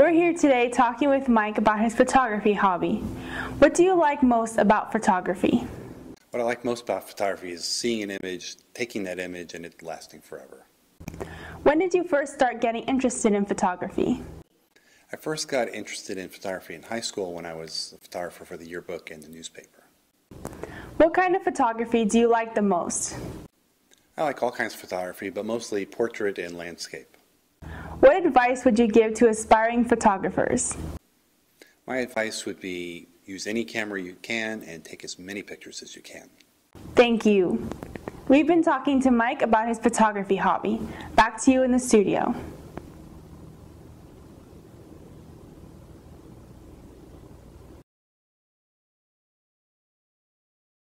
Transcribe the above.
We're here today talking with Mike about his photography hobby. What do you like most about photography? What I like most about photography is seeing an image, taking that image, and it lasting forever. When did you first start getting interested in photography? I first got interested in photography in high school when I was a photographer for the yearbook and the newspaper. What kind of photography do you like the most? I like all kinds of photography, but mostly portrait and landscape. What advice would you give to aspiring photographers? My advice would be use any camera you can and take as many pictures as you can. Thank you. We've been talking to Mike about his photography hobby. Back to you in the studio.